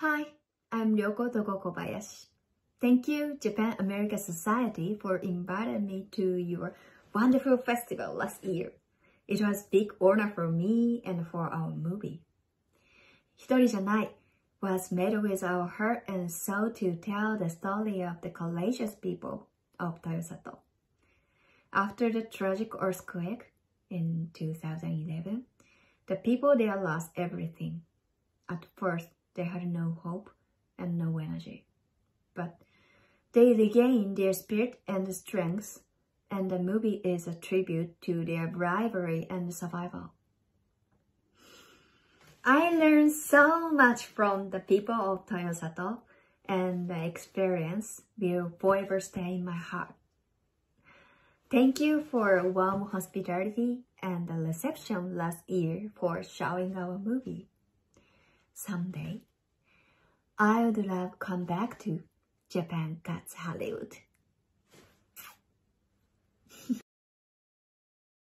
Hi, I'm Ryoko Togo Kobayashi. Thank you, Japan America Society, for inviting me to your wonderful festival last year. It was big honor for me and for our movie. 一人じゃない was made with our heart and soul to tell the story of the courageous people of Toyosato. After the tragic earthquake in 2011, the people there lost everything. At first, they had no hope and no energy. But they regained their spirit and strength, and the movie is a tribute to their bravery and survival. I learned so much from the people of Toyosato, and the experience will forever stay in my heart. Thank you for warm hospitality and the reception last year for showing our movie. Someday, I would love come back to Japan Connects Hollywood.